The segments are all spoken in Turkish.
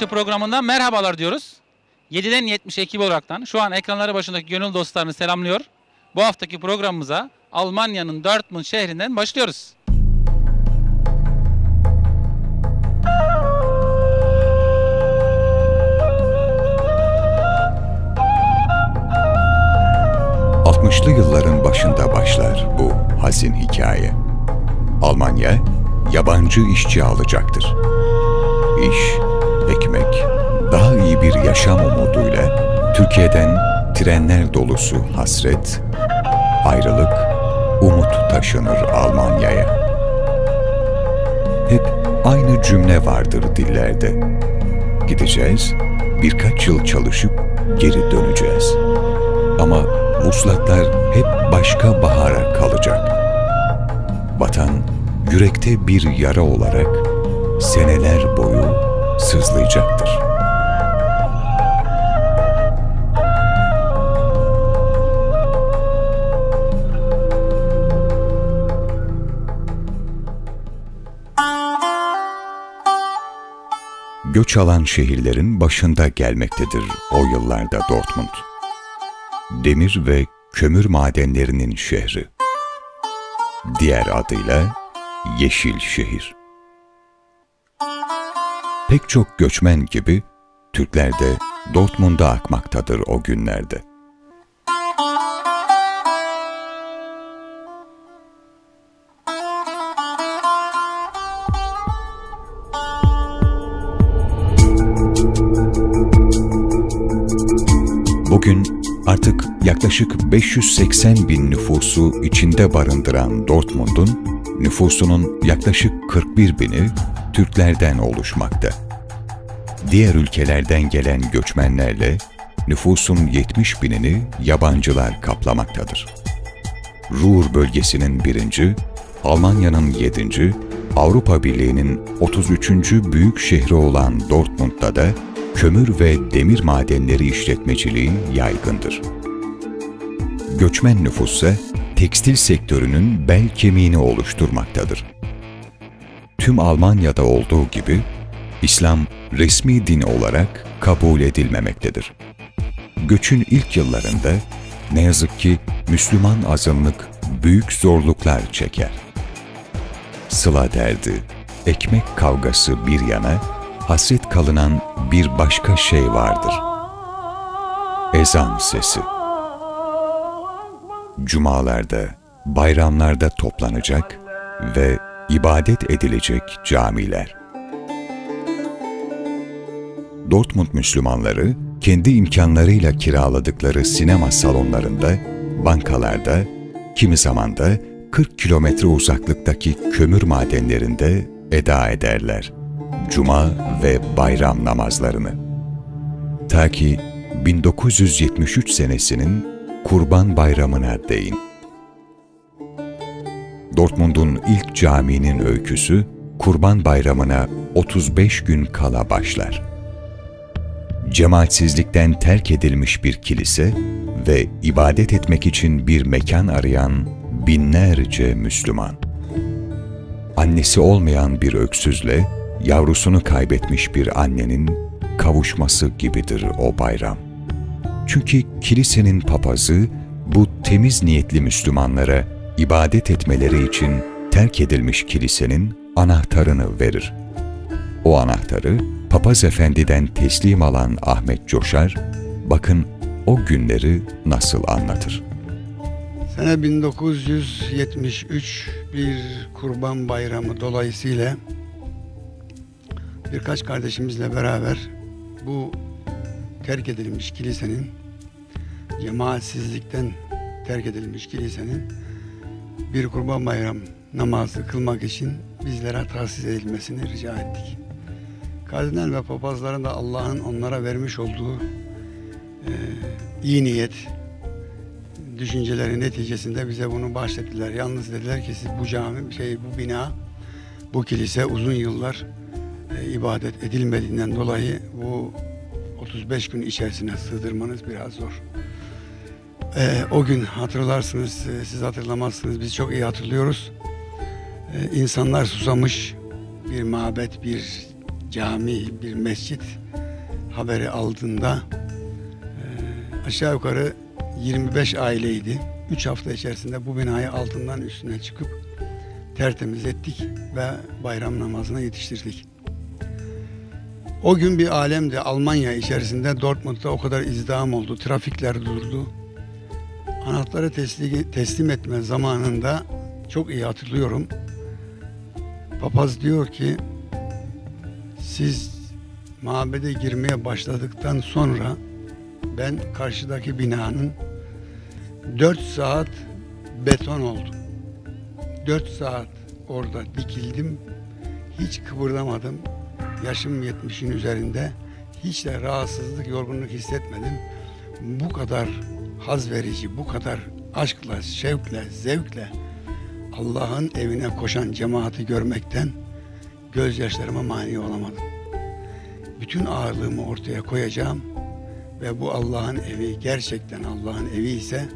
70'i programından merhabalar diyoruz. 7'den 70 ekibi olaraktan şu an ekranları başındaki gönül dostlarını selamlıyor. Bu haftaki programımıza Almanya'nın Dortmund şehrinden başlıyoruz. ...60'lı yılların başında başlar bu hazin hikaye. Almanya, yabancı işçi alacaktır. İş, ekmek, daha iyi bir yaşam umuduyla Türkiye'den trenler dolusu hasret, ayrılık, umut taşınır Almanya'ya. Hep aynı cümle vardır dillerde. Gideceğiz, birkaç yıl çalışıp geri döneceğiz. Ama vuslatlar hep başka bahara kalacak. Vatan, yürekte bir yara olarak seneler boyu sızlayacaktır. Göç alan şehirlerin başında gelmektedir o yıllarda Dortmund. Demir ve kömür madenlerinin şehri. Diğer adıyla Yeşil Şehir. Pek çok göçmen gibi Türkler de Dortmund'a akmaktadır o günlerde. Bugün artık yaklaşık 580 bin nüfusu içinde barındıran Dortmund'un nüfusunun yaklaşık 41 bini Türklerden oluşmakta. Diğer ülkelerden gelen göçmenlerle nüfusun 70 binini yabancılar kaplamaktadır. Ruhr bölgesinin birinci, Almanya'nın yedinci, Avrupa Birliği'nin 33. büyük şehri olan Dortmund'da da kömür ve demir madenleri işletmeciliği yaygındır. Göçmen nüfus ise tekstil sektörünün bel kemiğini oluşturmaktadır. Tüm Almanya'da olduğu gibi İslam resmi din olarak kabul edilmemektedir. Göçün ilk yıllarında ne yazık ki Müslüman azınlık büyük zorluklar çeker. Sıla derdi, ekmek kavgası bir yana, hasret kalınan bir başka şey vardır. Ezan sesi. Cumalarda, bayramlarda toplanacak ve ibadet edilecek camiler. Dortmund Müslümanları kendi imkanlarıyla kiraladıkları sinema salonlarında, bankalarda, kimi zaman da 40 kilometre uzaklıktaki kömür madenlerinde eda ederler. Cuma ve bayram namazlarını. Ta ki 1973 senesinin Kurban Bayramı'na değin. Dortmund'un ilk caminin öyküsü Kurban Bayramı'na 35 gün kala başlar. Cemaatsizlikten terk edilmiş bir kilise ve ibadet etmek için bir mekan arayan binlerce Müslüman. Annesi olmayan bir öksüzle yavrusunu kaybetmiş bir annenin kavuşması gibidir o bayram. Çünkü kilisenin papazı bu temiz niyetli Müslümanlara ibadet etmeleri için terk edilmiş kilisenin anahtarını verir. O anahtarı papaz efendiden teslim alan Ahmet Coşar, bakın o günleri nasıl anlatır. Sene 1973 bir kurban bayramı dolayısıyla birkaç kardeşimizle beraber bu terk edilmiş kilisenin cemaatsizlikten terk edilmiş kilisenin bir kurban bayram namazı kılmak için bizlere tahsis edilmesini rica ettik. Kardinal ve papazların da Allah'ın onlara vermiş olduğu e, iyi niyet düşünceleri neticesinde bize bunu bahsettiler. Yalnız dediler ki siz bu cami, şey bu bina, bu kilise uzun yıllar e, ibadet edilmediğinden dolayı bu 35 gün içerisine sığdırmanız biraz zor. E, o gün hatırlarsınız, e, siz hatırlamazsınız, biz çok iyi hatırlıyoruz. E, insanlar susamış, bir mabet, bir cami, bir mescit haberi aldığında e, aşağı yukarı 25 aileydi. 3 hafta içerisinde bu binayı altından üstüne çıkıp tertemiz ettik ve bayram namazına yetiştirdik. O gün bir alemdi. Almanya içerisinde Dortmund'da o kadar izdiham oldu. Trafikler durdu. Anahtarı teslim, etme zamanında çok iyi hatırlıyorum. Papaz diyor ki siz mabede girmeye başladıktan sonra ben karşıdaki binanın 4 saat beton oldum. 4 saat orada dikildim. Hiç kıpırdamadım. Yaşım 70'in üzerinde. Hiç de rahatsızlık, yorgunluk hissetmedim. Bu kadar haz verici, bu kadar aşkla, şevkle, zevkle Allah'ın evine koşan cemaati görmekten gözyaşlarıma mani olamadım. Bütün ağırlığımı ortaya koyacağım ve bu Allah'ın evi gerçekten Allah'ın evi ise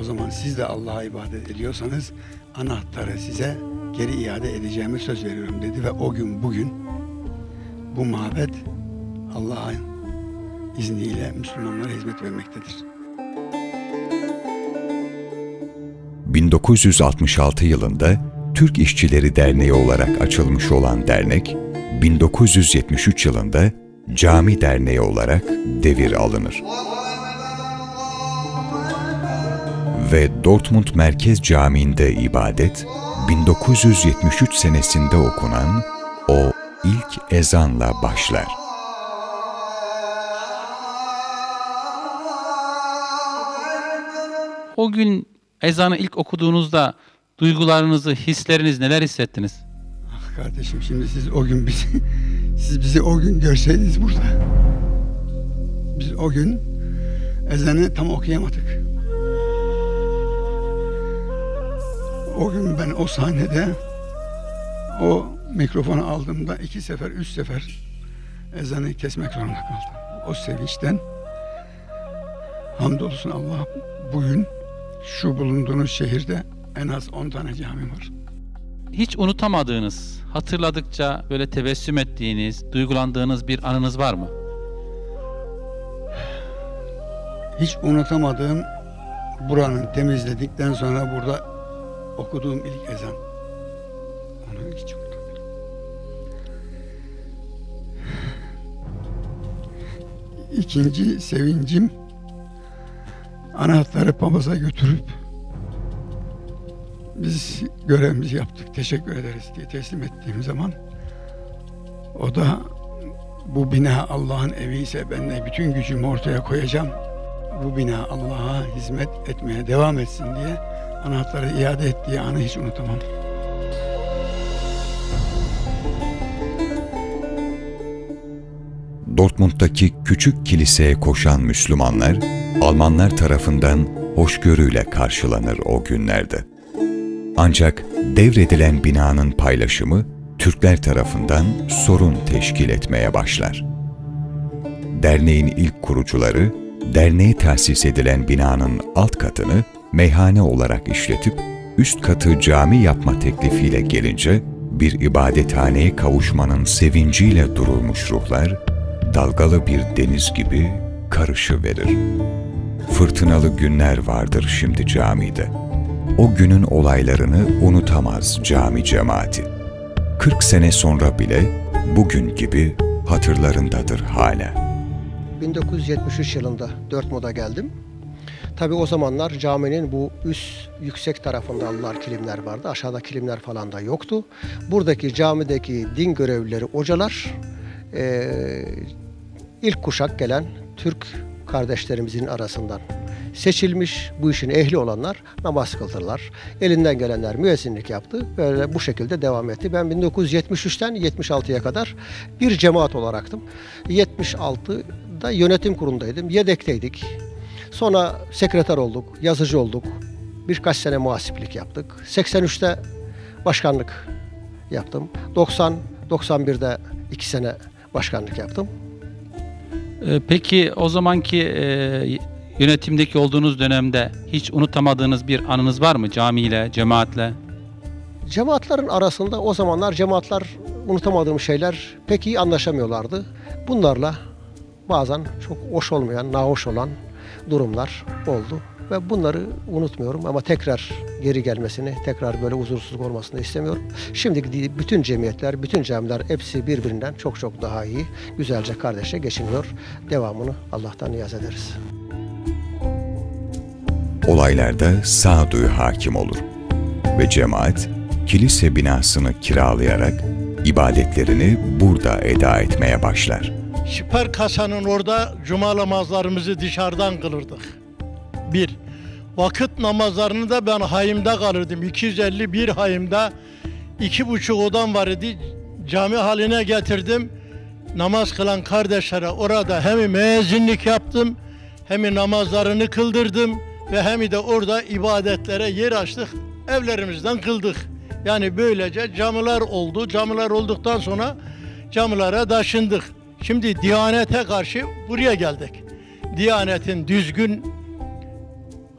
o zaman siz de Allah'a ibadet ediyorsanız anahtarı size geri iade edeceğimi söz veriyorum dedi ve o gün bugün bu mabet Allah'ın izniyle Müslümanlara hizmet vermektedir. 1966 yılında Türk İşçileri Derneği olarak açılmış olan dernek, 1973 yılında Cami Derneği olarak devir alınır. Ve Dortmund Merkez Camii'nde ibadet, 1973 senesinde okunan o ilk ezanla başlar. O gün ezanı ilk okuduğunuzda duygularınızı, hisleriniz neler hissettiniz? Ah kardeşim şimdi siz o gün bizi siz bizi o gün görseydiniz burada. Biz o gün ezanı tam okuyamadık. O gün ben o sahnede o mikrofonu aldığımda iki sefer, üç sefer ezanı kesmek zorunda kaldım. O sevinçten hamdolsun Allah bugün şu bulunduğunuz şehirde en az 10 tane cami var. Hiç unutamadığınız, hatırladıkça böyle tebessüm ettiğiniz, duygulandığınız bir anınız var mı? Hiç unutamadığım buranın temizledikten sonra burada okuduğum ilk ezan. Onu hiç unutamıyorum. İkinci sevincim anahtarı papaza götürüp biz görevimizi yaptık, teşekkür ederiz diye teslim ettiğim zaman o da bu bina Allah'ın evi ise ben de bütün gücümü ortaya koyacağım. Bu bina Allah'a hizmet etmeye devam etsin diye anahtarı iade ettiği anı hiç unutamam. Dortmund'daki küçük kiliseye koşan Müslümanlar, Almanlar tarafından hoşgörüyle karşılanır o günlerde. Ancak devredilen binanın paylaşımı Türkler tarafından sorun teşkil etmeye başlar. Derneğin ilk kurucuları, derneğe tahsis edilen binanın alt katını meyhane olarak işletip üst katı cami yapma teklifiyle gelince bir ibadethaneye kavuşmanın sevinciyle durulmuş ruhlar dalgalı bir deniz gibi karışı verir. Fırtınalı günler vardır şimdi camide. O günün olaylarını unutamaz cami cemaati. 40 sene sonra bile bugün gibi hatırlarındadır hala. 1973 yılında Dörtmoda geldim. Tabii o zamanlar caminin bu üst yüksek tarafında alınan kilimler vardı. Aşağıda kilimler falan da yoktu. Buradaki camideki din görevlileri, hocalar eee, ilk kuşak gelen Türk kardeşlerimizin arasından seçilmiş bu işin ehli olanlar namaz kıldılar. Elinden gelenler müezzinlik yaptı. Böyle bu şekilde devam etti. Ben 1973'ten 76'ya kadar bir cemaat olaraktım. 76'da yönetim kurulundaydım. Yedekteydik. Sonra sekreter olduk, yazıcı olduk. Birkaç sene muhasiplik yaptık. 83'te başkanlık yaptım. 90 91'de iki sene başkanlık yaptım. Ee, Peki o zamanki e, yönetimdeki olduğunuz dönemde hiç unutamadığınız bir anınız var mı camiyle, cemaatle? Cemaatlerin arasında o zamanlar cemaatler unutamadığım şeyler pek iyi anlaşamıyorlardı. Bunlarla bazen çok hoş olmayan, nahoş olan durumlar oldu. Ve bunları unutmuyorum ama tekrar geri gelmesini, tekrar böyle huzursuzluk olmasını istemiyorum. Şimdi bütün cemiyetler, bütün camiler hepsi birbirinden çok çok daha iyi, güzelce kardeşe geçiniyor. Devamını Allah'tan niyaz ederiz. Olaylarda sağduyu hakim olur ve cemaat kilise binasını kiralayarak ibadetlerini burada eda etmeye başlar. Şiper kasanın orada cuma namazlarımızı dışarıdan kılırdık. Bir. Vakit namazlarını da ben hayımda kalırdım. 251 hayımda iki buçuk odam var idi. Cami haline getirdim. Namaz kılan kardeşlere orada hem müezzinlik yaptım hem namazlarını kıldırdım ve hem de orada ibadetlere yer açtık. Evlerimizden kıldık. Yani böylece camiler oldu. Camiler olduktan sonra camilara taşındık. Şimdi Diyanete karşı buraya geldik. Diyanetin düzgün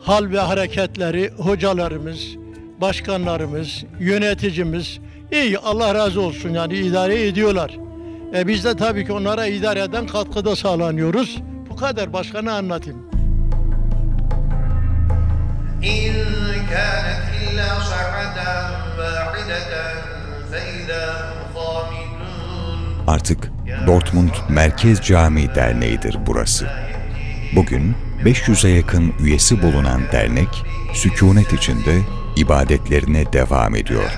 hal ve hareketleri hocalarımız, başkanlarımız, yöneticimiz iyi Allah razı olsun yani idare ediyorlar. E biz de tabii ki onlara idareden katkıda sağlanıyoruz. Bu kadar başka ne anlatayım? إن كانت إلا صيحة واحدة فإذا هم خامدون Artık Dortmund Merkez Camii Derneği'dir burası. Bugün 500'e yakın üyesi bulunan dernek, sükunet içinde ibadetlerine devam ediyor.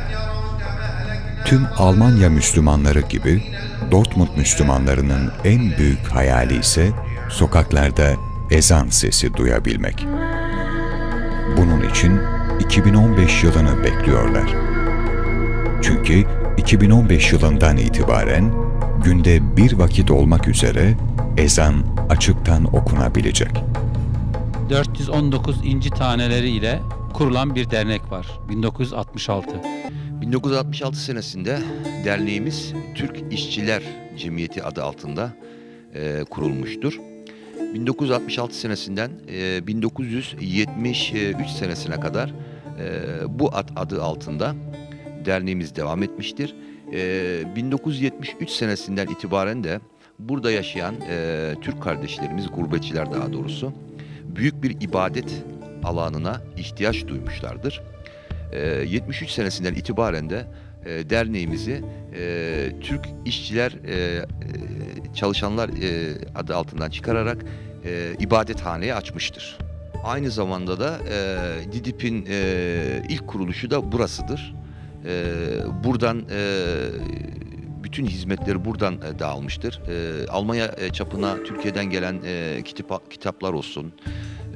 Tüm Almanya Müslümanları gibi Dortmund Müslümanlarının en büyük hayali ise sokaklarda ezan sesi duyabilmek. Bunun için 2015 yılını bekliyorlar. Çünkü 2015 yılından itibaren günde bir vakit olmak üzere ezan açıktan okunabilecek. 419 inci taneleri ile kurulan bir dernek var. 1966. 1966 senesinde derneğimiz Türk İşçiler Cemiyeti adı altında e, kurulmuştur. 1966 senesinden e, 1973 senesine kadar e, bu ad adı altında derneğimiz devam etmiştir. E, 1973 senesinden itibaren de burada yaşayan e, Türk kardeşlerimiz, gurbetçiler daha doğrusu, büyük bir ibadet alanına ihtiyaç duymuşlardır. E, 73 senesinden itibaren de e, derneğimizi e, Türk İşçiler e, Çalışanlar adı altından çıkararak ibadethaneye açmıştır. Aynı zamanda da e, DİDİP'in e, ilk kuruluşu da burasıdır. E, buradan e, bütün hizmetleri buradan e, dağılmıştır. E, Almanya e, çapına Türkiye'den gelen e, kitap, kitaplar olsun,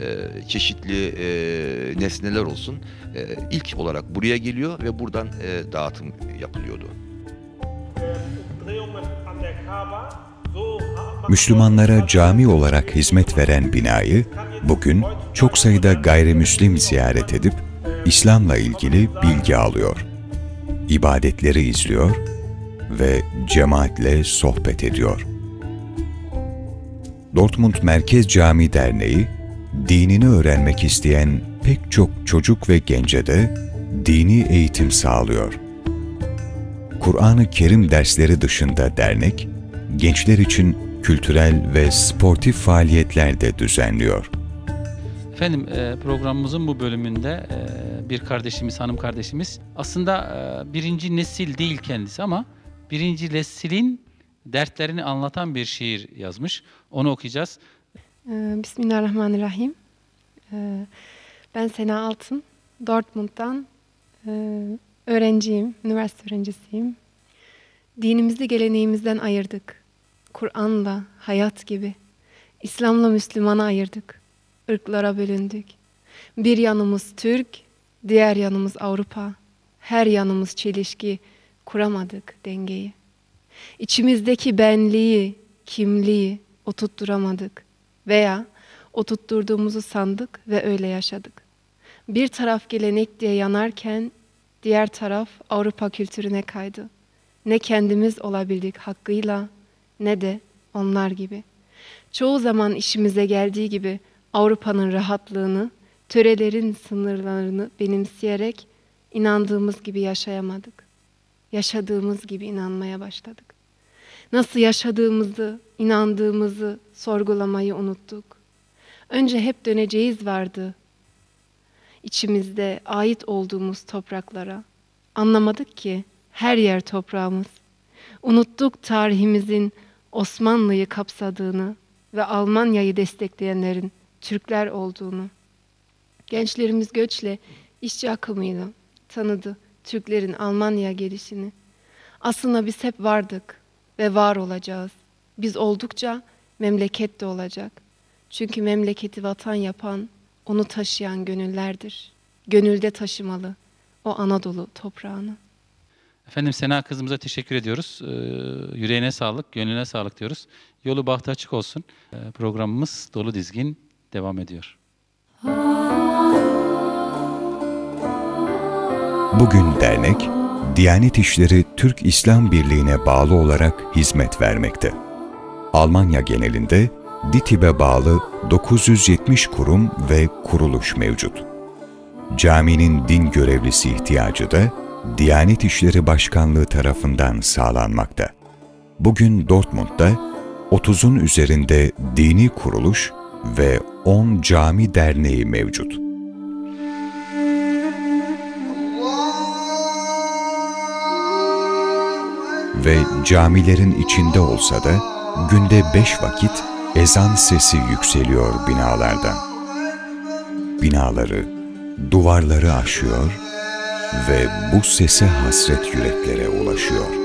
e, çeşitli e, nesneler olsun e, ilk olarak buraya geliyor ve buradan e, dağıtım yapılıyordu. Müslümanlara cami olarak hizmet veren binayı bugün çok sayıda gayrimüslim ziyaret edip İslam'la ilgili bilgi alıyor. İbadetleri izliyor ve cemaatle sohbet ediyor. Dortmund Merkez Cami Derneği, dinini öğrenmek isteyen pek çok çocuk ve gence de dini eğitim sağlıyor. Kur'an-ı Kerim dersleri dışında dernek, gençler için kültürel ve sportif faaliyetler de düzenliyor. Efendim e, programımızın bu bölümünde e, bir kardeşimiz, hanım kardeşimiz aslında e, birinci nesil değil kendisi ama birinci neslin dertlerini anlatan bir şiir yazmış. Onu okuyacağız. Ee, Bismillahirrahmanirrahim. Ee, Ben Sena Altın. Dortmund'dan e, öğrenciyim, üniversite öğrencisiyim. Dinimizi geleneğimizden ayırdık. Kur'an'la, hayat gibi. İslam'la Müslüman'a ayırdık. Irklara bölündük. Bir yanımız Türk, diğer yanımız Avrupa. Her yanımız çelişki, kuramadık dengeyi. İçimizdeki benliği, kimliği oturtturamadık veya oturtturduğumuzu sandık ve öyle yaşadık. Bir taraf gelenek diye yanarken diğer taraf Avrupa kültürüne kaydı. Ne kendimiz olabildik hakkıyla ne de onlar gibi. Çoğu zaman işimize geldiği gibi Avrupa'nın rahatlığını, törelerin sınırlarını benimseyerek inandığımız gibi yaşayamadık. Yaşadığımız gibi inanmaya başladık. Nasıl yaşadığımızı, inandığımızı sorgulamayı unuttuk. Önce hep döneceğiz vardı. İçimizde ait olduğumuz topraklara. Anlamadık ki her yer toprağımız. Unuttuk tarihimizin Osmanlı'yı kapsadığını ve Almanya'yı destekleyenlerin Türkler olduğunu. Gençlerimiz göçle işçi akımıyla tanıdı Türklerin Almanya gelişini. Aslında biz hep vardık ve var olacağız. Biz oldukça memleket de olacak. Çünkü memleketi vatan yapan, onu taşıyan gönüllerdir. Gönülde taşımalı o Anadolu toprağını. Efendim Sena kızımıza teşekkür ediyoruz. Ee, yüreğine sağlık, gönlüne sağlık diyoruz. Yolu bahtı açık olsun. Ee, programımız dolu dizgin devam ediyor. Bugün dernek, Diyanet İşleri Türk İslam Birliği'ne bağlı olarak hizmet vermekte. Almanya genelinde DİTİB'e bağlı 970 kurum ve kuruluş mevcut. Caminin din görevlisi ihtiyacı da Diyanet İşleri Başkanlığı tarafından sağlanmakta. Bugün Dortmund'da 30'un üzerinde dini kuruluş ve 10 cami derneği mevcut. Ve camilerin içinde olsa da günde beş vakit ezan sesi yükseliyor binalardan. Binaları, duvarları aşıyor ve bu sese hasret yüreklere ulaşıyor.